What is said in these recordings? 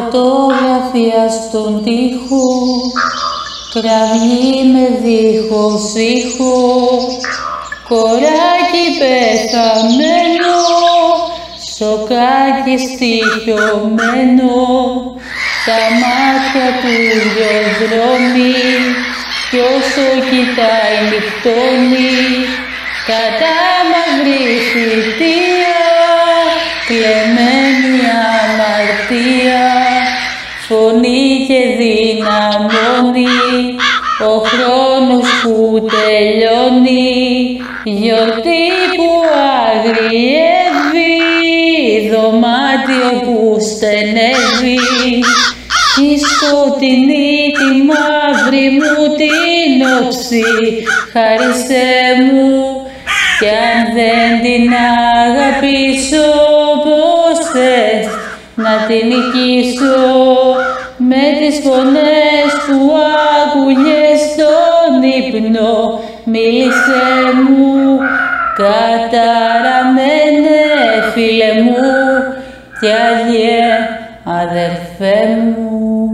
φωτογραφία στον τοίχο κραυγή με δίχως ήχο. Κοράκι πεθαμένο σοκάκι στοιχειωμένο. Τα μάτια του δυο δρόμοι κι όσο κοιτάει νυχτώνει κατά μαύρη θητεία κλεμμένη δυναμώνει ο χρόνος που τελειώνει γιορτή που αγριεύει δωμάτιο που στενεύει. Η σκοτεινή τη μαύρη μου την όψη χάρισέ μου κι αν δεν την αγαπήσω πως θες να την νικήσω; Με τις φωνές που άκουγες στον ύπνο μίλησέ μου καταραμένε φίλε μου κι άγιε αδερφέ μου.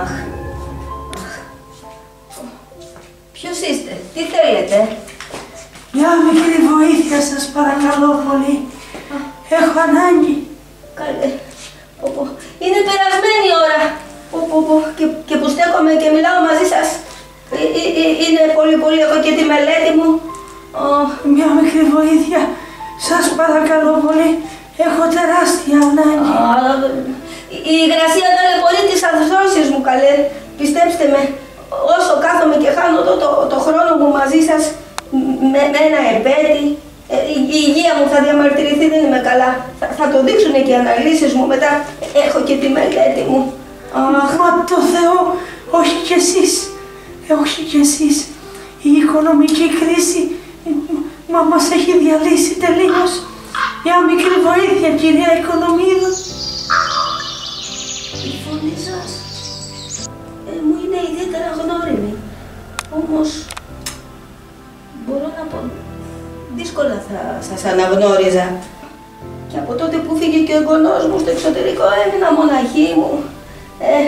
Αχ. Ποιος είστε, τι θέλετε; Μια μικρή βοήθεια σας παρακαλώ πολύ. Έχω ανάγκη. Καλέ. Πω, πω. Είναι περασμένη η ώρα. Πω, πω, πω. Και, και που στέκομαι και μιλάω μαζί σας. Ε, ε, ε, είναι πολύ πολύ έχω και τη μελέτη μου. Ω, Μια μικρή βοήθεια. Σας παρακαλώ πολύ. Έχω τεράστια ανάγκη. α, η υγρασία ταλαιπωρεί τις αρθρώσεις μου καλέ. Πιστέψτε με. Όσο κάθομαι και χάνω το, το, το χρόνο μου μαζί σας με, με ένα επέτη, ε, η, η υγεία μου θα διαμαρτυρηθεί, δεν είμαι καλά. Θα, θα το δείξουν και οι αναλύσεις μου μετά. Έχω και τη μελέτη μου. Αχ, Μα το Θεό, όχι κι εσείς. Ε, όχι κι εσείς. Η οικονομική κρίση ε, μα μας έχει διαλύσει τελείως. Μια μικρή βοήθεια, κυρία Οικονομίδου. η φωνή σας ε, μου είναι ιδιαίτερα γνώριμη. Όμως, μπορώ να πω, δύσκολα θα σας αναγνώριζα. Και από τότε που φύγε και ο εγγονός μου στο εξωτερικό έμεινα μοναχή μου. Ε,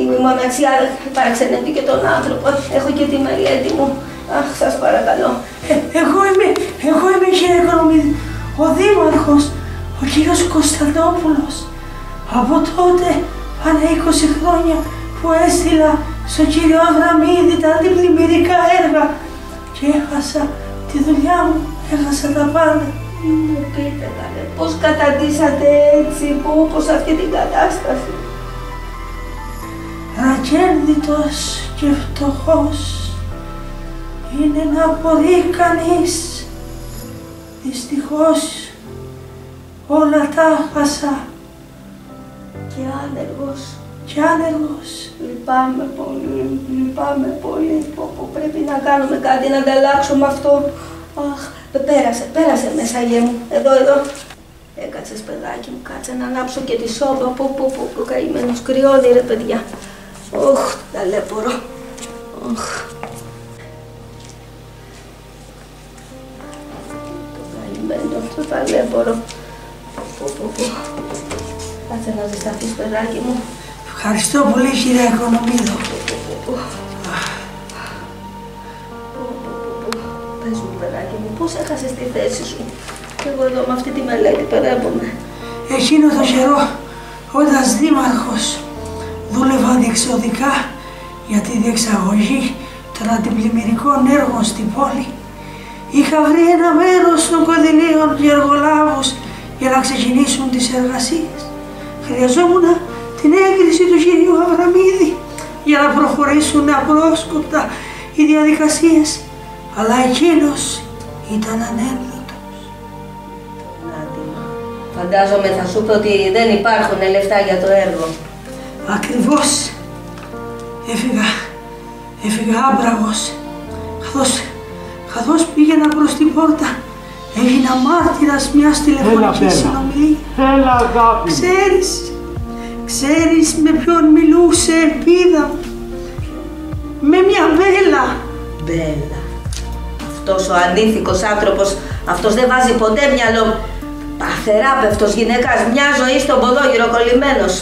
η μοναξιά παραξενεύει και τον άνθρωπο. Έχω και τη μελέτη μου. Αχ, σας παρακαλώ. Ε, εγώ είμαι, εγώ είμαι κύριε Οικονομίδου, ο Δήμαρχος, ο κύριος Κωνσταντόπουλος. Από τότε πάνε 20 χρόνια που έστειλα στον κύριο Αβραμίδη τα αντιπλημμυρικά έργα και έχασα τη δουλειά μου, έχασα τα πάντα. Μου πείτε καλέ, πώς καταντήσατε έτσι, που όπως αυτή την κατάσταση; Ακέρδητος και φτωχός είναι να μπορεί κανείς. Δυστυχώς όλα τα χάσα Και άνεργος. και άνεργος. Λυπάμαι πολύ, λυπάμαι πολύ. Πω, πω, πρέπει να κάνουμε κάτι να ανταλλάξω με αυτό. Αχ, πέρασε, πέρασε μέσα γε μου. Εδώ, εδώ. Έκατσες παιδάκι μου, κάτσε να ανάψω και τη σόμπα. Πω, πω, πω, πω καημένος κρυώνει ρε παιδιά. Ωχ, ταλέπορο. Ωχ. Το καημένο, το ταλέπορο. Πω, πω, πω. Κάτσε να ζεσταθείς παιδάκι μου. Ευχαριστώ πολύ κύριε Οικονομίδου. Παιδάκι μου, πώς έχασες τη θέση σου; Και εγώ εδώ με αυτή τη μελέτη παιδεύομαι. Εκείνο το καιρό, όταν δήμαρχος, δούλευα διεξοδικά για τη διεξαγωγή των αντιπλημμυρικών έργων στην πόλη. Είχα βρει ένα μέρος των κονδυλίων και εργολάβους για να ξεκινήσουν τις εργασίες. Χρειαζόμουν την έγκριση του κυρίου Αβραμίδη για να προχωρήσουν απρόσκοπτα οι διαδικασίες. Αλλά εκείνος ήταν ανένδοτος. Φαντάζομαι θα σου πει ότι δεν υπάρχουν λεφτά για το έργο. Ακριβώς έφυγα, έφυγα άμπραγος. Καθώς, καθώς πήγαινα προς την πόρτα, έγινα μάρτυρας μιας τηλεφωνικής συνομιλίας. Έλα αγάπη μου. Ξέρεις, ξέρεις με ποιον μιλούσε ελπίδα μου. Με μια βέλα. Μπέλα. Αυτός ο ανήθικος άνθρωπος, αυτός δεν βάζει ποτέ μυαλό. Παθεράπευτος γυναικάς, μια ζωή στον ποδόγυρο κολλημένος.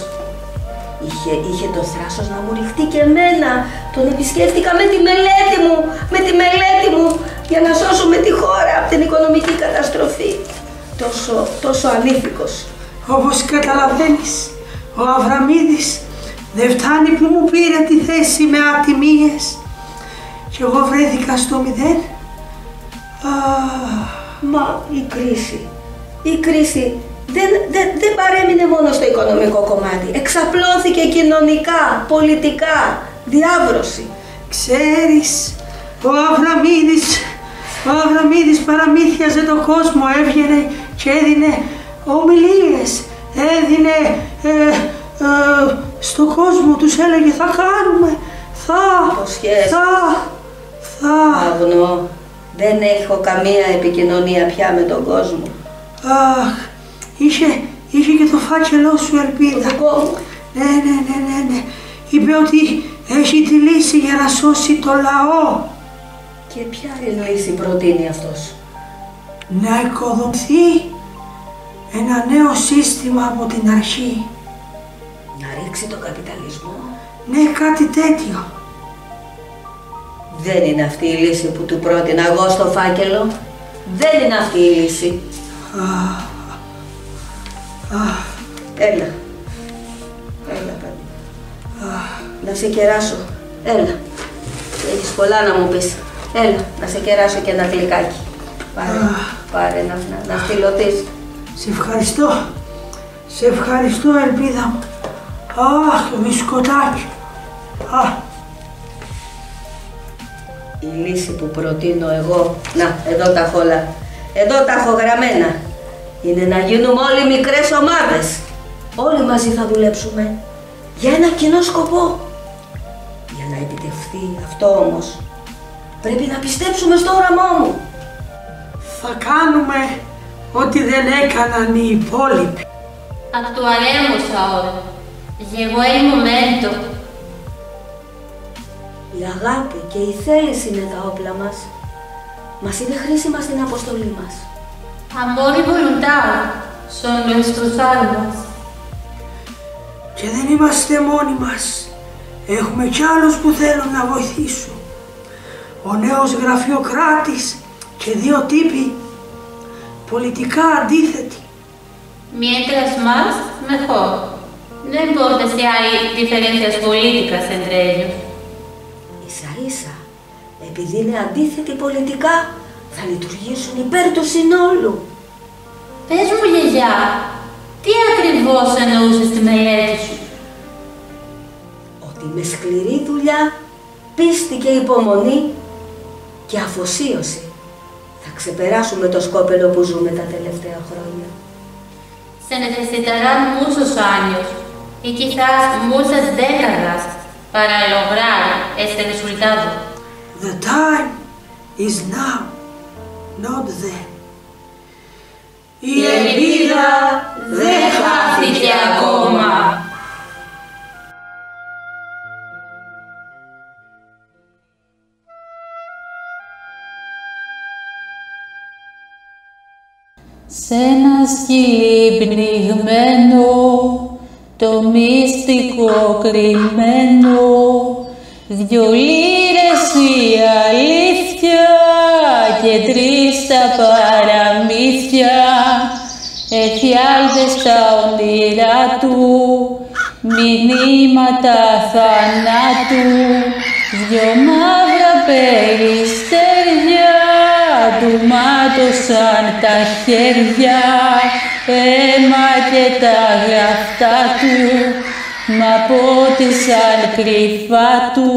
Είχε, είχε το θράσος να μου ρηχτεί και εμένα. Τον επισκέφτηκα με τη μελέτη μου, με τη μελέτη μου, για να σώσουμε τη χώρα από την οικονομική καταστροφή. Τόσο, τόσο ανήθικος. Όπως καταλαβαίνεις, ο Αβραμίδης δεν φτάνει που μου πήρε τη θέση με ατιμίες και εγώ βρέθηκα στο μηδέν. Α, Μα η κρίση, η κρίση δεν, δεν, δεν παρέμεινε μόνο στο οικονομικό κομμάτι. Εξαπλώθηκε κοινωνικά, πολιτικά, διάβρωση. ξέρεις, ο Αβραμίδης, ο Αβραμίδης παραμύθιαζε τον κόσμο, έβγαινε και έδινε ομιλίες, έδινε ε, ε, στον κόσμο, τους έλεγε θα κάνουμε, θα, Υποσχέσεις. θα, θα. Αγνώ, δεν έχω καμία επικοινωνία πια με τον κόσμο. Αχ, είχε, είχε και το φάκελό σου Το ελπίδα. δικό μου. Ναι, ναι, ναι, ναι, ναι. Είπε ότι έχει τη λύση για να σώσει το λαό. Και ποια είναι λύση προτείνει αυτός; Να οικοδομηθεί ένα νέο σύστημα από την αρχή. Να ρίξει τον καπιταλισμό; Ναι, κάτι τέτοιο. Δεν είναι αυτή η λύση που του πρότεινα εγώ στο φάκελο. Δεν είναι αυτή η λύση. Αχ, αχ, Έλα. Έλα, παιδί. Να σε κεράσω. Έλα. Έχεις πολλά να μου πεις. Έλα, να σε κεράσω και ένα γλυκάκι. Πάρε, πάρε να, να, να στυλωτείς. σε ευχαριστώ. Σε ευχαριστώ, ελπίδα μου. Αχ, το μπισκοτάκι. Αχ, Η λύση που προτείνω εγώ, να, εδώ τα έχω όλα. Εδώ τα έχω γραμμένα. Είναι να γίνουμε όλοι μικρές ομάδες. Όλοι μαζί θα δουλέψουμε. Για ένα κοινό σκοπό. Για να επιτευχθεί αυτό όμως, πρέπει να πιστέψουμε στο όραμό μου. θα κάνουμε ό,τι δεν έκαναν οι υπόλοιποι. Actuaremos ahora. Llegó el momento. Η αγάπη και η θέληση είναι τα όπλα μας. Μας είναι χρήσιμα στην αποστολή μας. Amor y voluntad son nuestros armas. Και δεν είμαστε μόνοι μας. Έχουμε κι άλλους που θέλουν να βοηθήσουν. Ο νέος γραφειοκράτης και δύο τύποι πολιτικά αντίθετοι. Mientras más, mejor. No importa si hay diferencias políticas entre ellos. Ίσα ίσα, επειδή είναι αντίθετοι πολιτικά, θα λειτουργήσουν υπέρ του συνόλου. Πες μου, γιαγιά, τι ακριβώς εννοούσες στη μελέτη σου; Ότι με σκληρή δουλειά, πίστη και υπομονή και αφοσίωση θα ξεπεράσουμε το σκόπελο που ζούμε τα τελευταία χρόνια. Se necesitarán muchos años y quizás muchas décadas para lograr este resultado. The time is now, not then. Η ελπίδα δεν χάθηκε ακόμα. Σ' ένα σκυλί πνιγμένο, το μυστικό κρυμμένο, δυο λίρες η αλήθεια και τρεις τα παραμύθια, εφιάλτες τα όνειρά του, μηνύματα θανάτου, δυο μαύρα περιστέρια του μάτωσαν τα χέρια, αίμα και τα γραφτά του, μα πότισαν κρυφά του,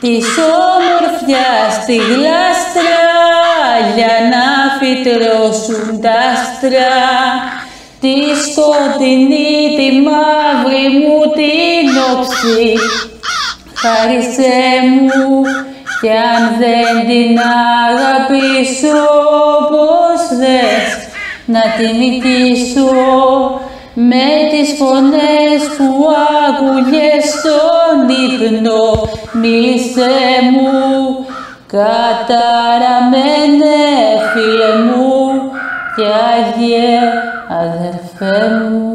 της όμορφιας τη γλάστρα, για να φυτρώσουν τα άστρα, τη σκοτεινή, τη μαύρη μου την όψη, χάρισέ μου κι αν δεν την αγαπήσω πως θες να την νικήσω; Με τις φωνές που άκουγες στον ύπνο μίλησέ μου καταραμένε φίλε μου και Άγιε αδερφέ μου.